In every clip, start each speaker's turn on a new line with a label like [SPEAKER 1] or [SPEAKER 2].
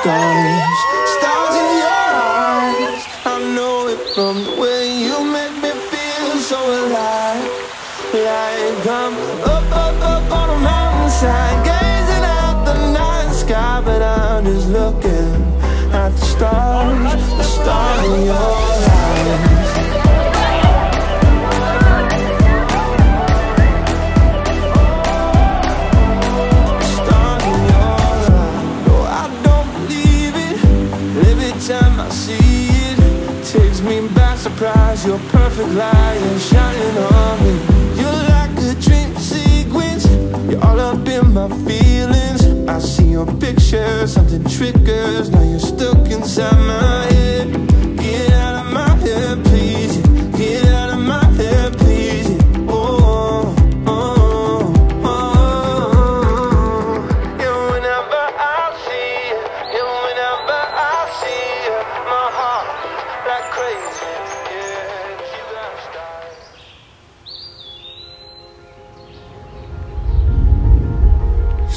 [SPEAKER 1] stars, stars in your eyes. I know it from the way you make me feel so alive. Like I'm up, up, up on a mountainside, gazing at the night sky, but I'm just looking at the stars, the stars in your eyes. Perfect light, you're shining on me. You're like a dream sequence. You're all up in my feelings. I see your picture, something triggers. Now you're stuck inside my head.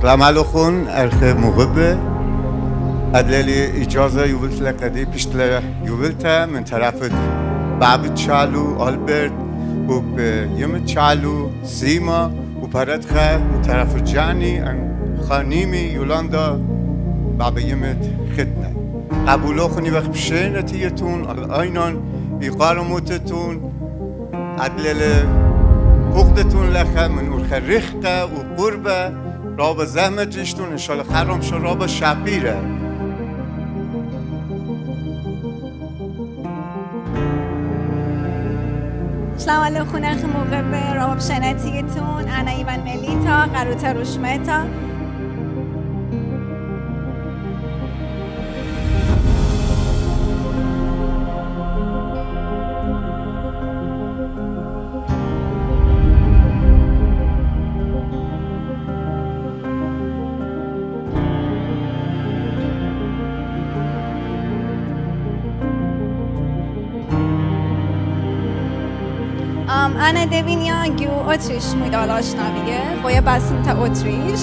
[SPEAKER 2] سلام عليكم الخ مغبة أدلالي إجازة يولت لقدي بشت يولتا من طرف باب تشالو ألبرت وبيم تشالو سيما وبردخة من طرف جاني أن خانيمي يولاندا باب يمت ختنة قبولو خوني وقت بشين نتيتون الأينان إقارموتتون أدلالي بغدتون لخه من اون رخته و قربه راب زحمت جشتون انشالله خرم شد راب شبیره.
[SPEAKER 3] سلام علیکم خونه موقع به راب شنتیتون انا ایوان ملیتا قروت روشمتا آن دوینیا گیو اتریش میدالاش نبیه. خویه بسنت اتریش.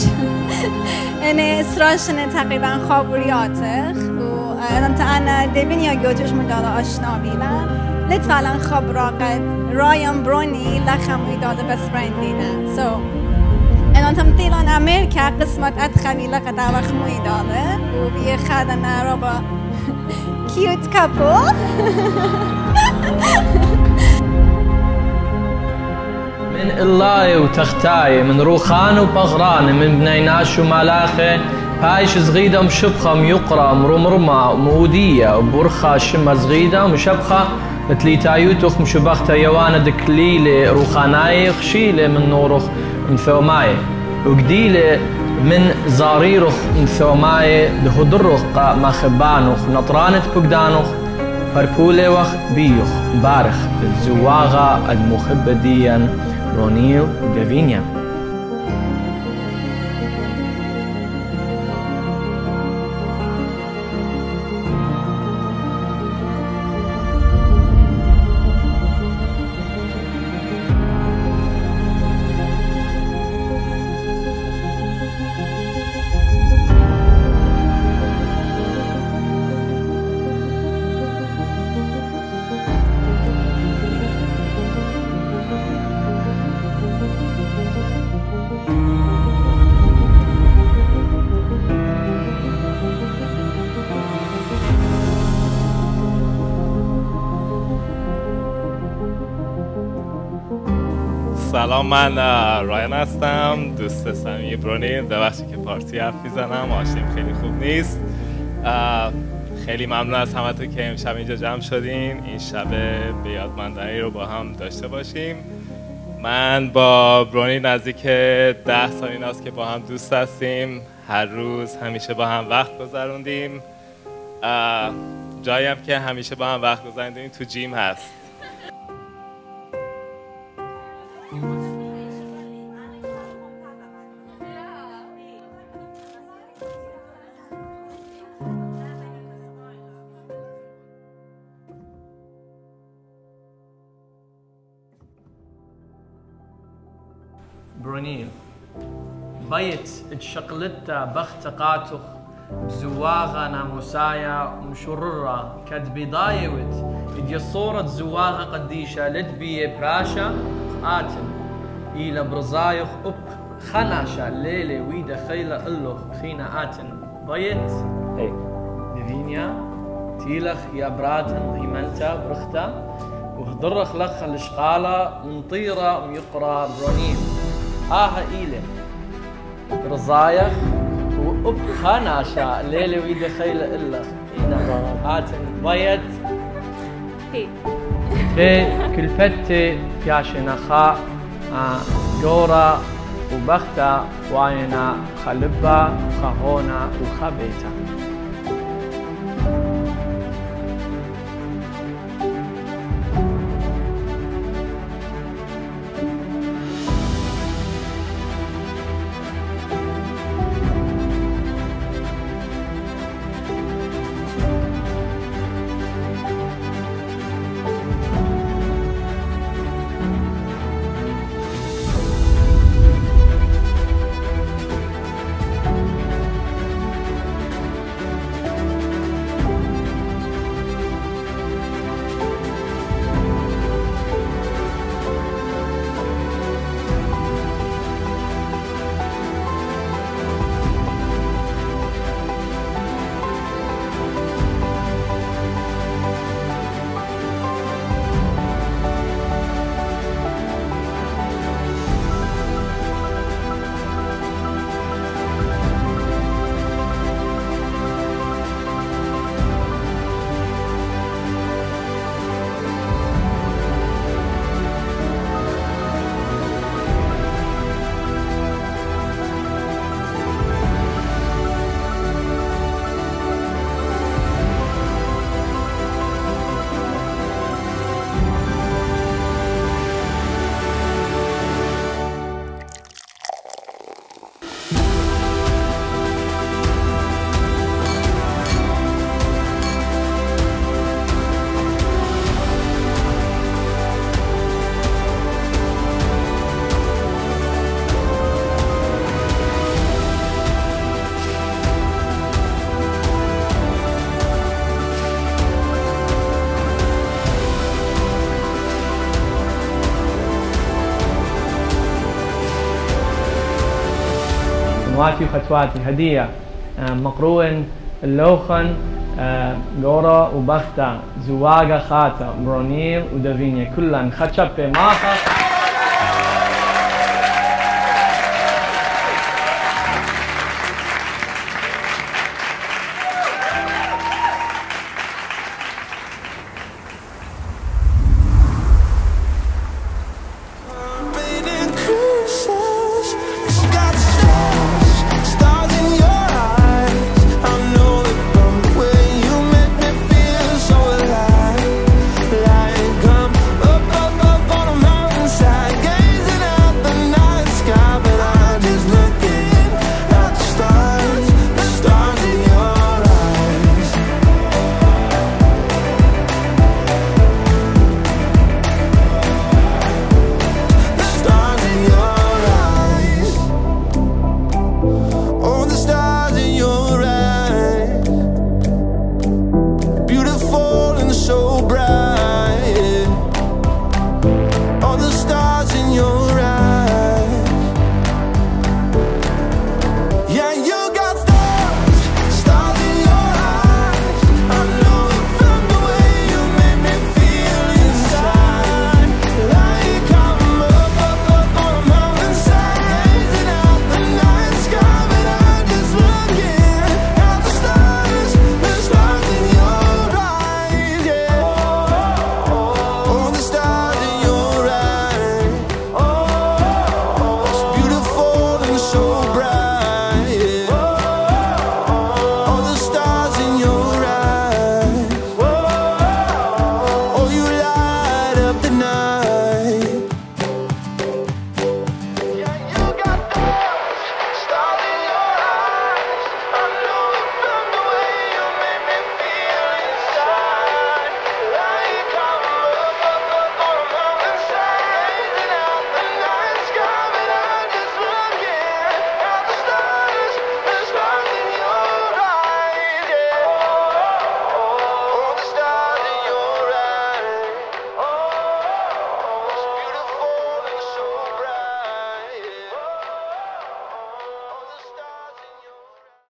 [SPEAKER 3] این استراش نه تقریبا خبریاته. و اون تا آن دوینیا گیو اتریش میدالاش نبیم. لذت ولن خبر آگهی رایان برونی لخم می‌داده با سپرندینا. سو این اون تام تیلان قسمت ات خمی لکه دوخت می‌داده. و بی خدا نارو با کیوت کپو. Ha ha ha!
[SPEAKER 4] من الله وتختاي من روخان وبغران من بنيناش وملاخه بايش زغيدة شبخة يقرا مرمرمة مودية. وبرخة شمة زغيدة مشبخة. تليتايوتخ مشبخة يوانا دكليلة روخاناي خشيلة من نورخ مثوماي وقديلة من زاريرخ مثوماي دهدرخ قا مخبانخ نطرانة بقدانخ فربولة وخ بيوخ بارخ الزواغة المخبة ديا Ronil Devinha.
[SPEAKER 5] سلام من اه، رایان هستم دوست سمی برونی ببخشید که فارسی حرف می‌زنم فارسیم خیلی خوب نیست. خیلی ممنون از همتون که امشب اینجا جمع شدین. این شب به یادماندنی رو با هم داشته باشیم. من با برونی نزدیک ده سال این که با هم دوست هستیم. هر روز همیشه با هم وقت گذروندیم. جایی هم که همیشه با هم وقت گذروندیم تو جیم هست.
[SPEAKER 4] برونيل بيت تشقلتا بخت قاتخ بزواغة ناموسايا مشررة. كد بداية وت إدي صورة زواغة قديشة لدبية براشا آتن. إلى برزايخ أب خناشا ليلة ويدا خيلة إلو خينا آتن. بيت؟ هيك ديفينيا تيلخ يا براتن هيمنتا برختا. وهدرخ لخ الشقالة مطيرة ويقرا برونيم. آها إيلة برزايخ وأب خناشا ليلة ويدا خيلة إلا. آتن بيت في كلفتي ياشنا خا جورا وبختا واينا خلبا خهونا وخبيتا. مواتي وخطواتي هدية آه، مقرون اللوخن آه، جورا وبختا زواغا خاتا برونيل ودافينيا كلن خطشبة ماخا.